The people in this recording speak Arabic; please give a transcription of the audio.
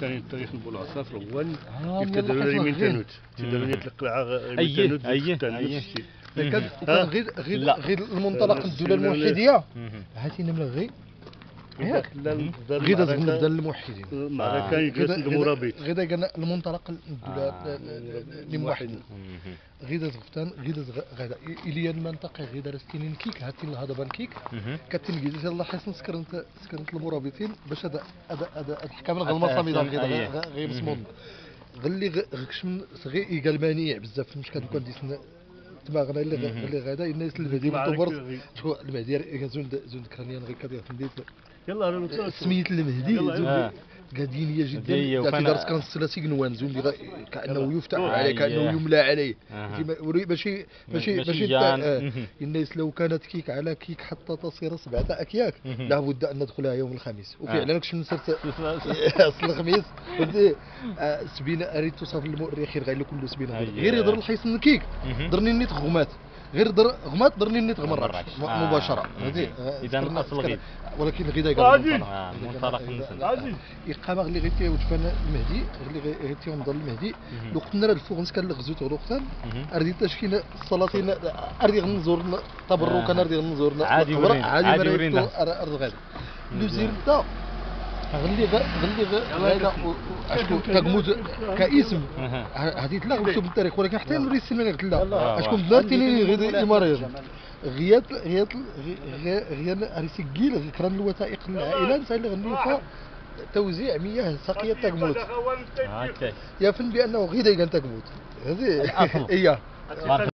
كان التاريخ نقول عصافر هو كيف يلا تدروا حيت لي من. تنوت تدروا لي القلعه من أيه، تنوت. كان ها؟ كان غير غير. غير المنطلق الدولة. الموحدية. هاتي نمره غير غير داز المعركة- نبدا الموحدين المعركه آه. يجلس المرابط غير كان المنطلق الدولة آه. غير داز غفتان غير داز غدا إليا المنطقة غير داز تينين كيك. هاتين الهضبة كيك. مهم. كتلقى الله حسن. سكرنت سكرنت المرابطين باش هذا هذا هذا الحكام الغلمصه ميدان أحسن، غير. غير- غير. مصمود غلي غكش من صغير يقال مانيع بزاف في المشكل كون ديسنا دماغنا اللي. اللي غدا الناس غير- شكون المهدي زوند زوند كرانيان غير كذا فهمتي يلا سميت المهدي يلا، زوند. آه. جدا. درس كان ثلاثي قنوان زوند غا- كأنه يفتح. عليه كأنه أيه. يملى عليه. وري- ماشي ماشي ماشي. آه. الناس لو كانت كيك على كيك حتى تصير سبعة أكياك. لابد أن ندخلها يوم الخميس. وفعلا كش نسرت س- أصل الخميس. آه، سبينة أريد توصف المؤرخ غير كل سبينة غير- يضر الحيس من الكيك مهم. نيت غمات غير در غمات درني نيت غمرات غمرات. م- آه. مباشرة مهم. فهمتي إذا سكرنا- أصل سكرنا. غيد. ولكن عادي. قال آه، منطلق. إقامة غير غيتي وجفان المهدي غير غيتي ونضل المهدي. لو قلنا راه الفوغنس كان غزوت غلوقتان مهم. أردي تشكينا السلاطين أردي غنزور تبرك آه. أنا أردي غنزور عادي عادي عادي ورينا ورينا. ارض غادي لو زيرتا غلي غلي غادا أشكو كموت كاسم. هذه تلا مكتوب بالتاريخ ولكن حتى نوري قلت آه، لا اشكون واحد. بلاتيني غير امارات غيات غيات غيان أريسي كيل كران الوثائق العائله نسأل غني توزيع مياه ساقية تاكموت هكاك يفن بانه كان تاكموت هذه الأصل. هي. بارك